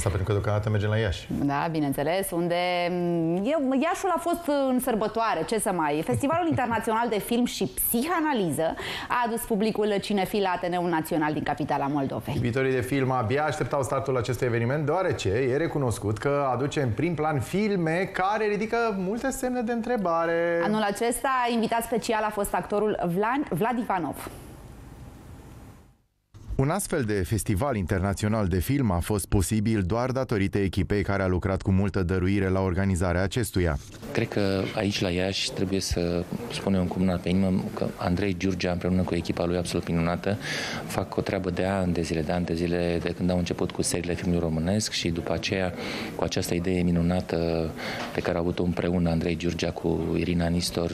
Asta pentru că deocamdată mergem la Iași. Da, bineînțeles, unde mm, Iașul a fost în sărbătoare, ce să mai... Festivalul Internațional de Film și Psihanaliză a adus publicul cinefil la Ateneul Național din capitala Moldovei. Iubitorii de film abia așteptau startul acestui eveniment, deoarece e recunoscut că aduce în prim plan filme care ridică multe semne de întrebare. Anul acesta, invitat special a fost actorul Vlad, Vlad Ivanov. Un astfel de festival internațional de film a fost posibil doar datorită echipei care a lucrat cu multă dăruire la organizarea acestuia. Cred că aici la Iași trebuie să spunem cu mâna pe inimă că Andrei Giurgea împreună cu echipa lui absolut minunată fac o treabă de ani de zile, de ani de zile de când au început cu seriile filmului românesc și după aceea cu această idee minunată pe care au avut-o împreună Andrei Giurgea cu Irina Nistor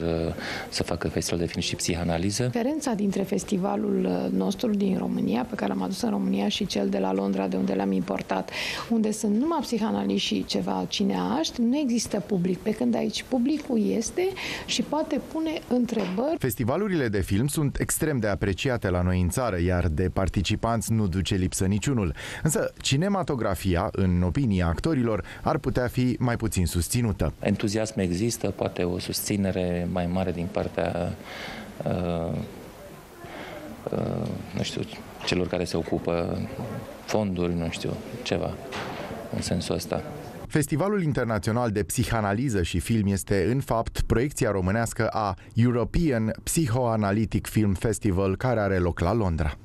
să facă festival de film și psihanaliză. Diferența dintre festivalul nostru din România pe care l-am adus în România și cel de la Londra, de unde l-am importat, unde sunt numai psihanaliști și ceva cineaști, nu există public, pe când aici publicul este și poate pune întrebări. Festivalurile de film sunt extrem de apreciate la noi în țară, iar de participanți nu duce lipsă niciunul. Însă, cinematografia, în opinia actorilor, ar putea fi mai puțin susținută. Entuziasm există, poate o susținere mai mare din partea uh, uh, nu știu, celor care se ocupă fonduri, nu știu, ceva în sensul ăsta. Festivalul Internațional de Psihanaliză și Film este, în fapt, proiecția românească a European Psychoanalytic Film Festival, care are loc la Londra.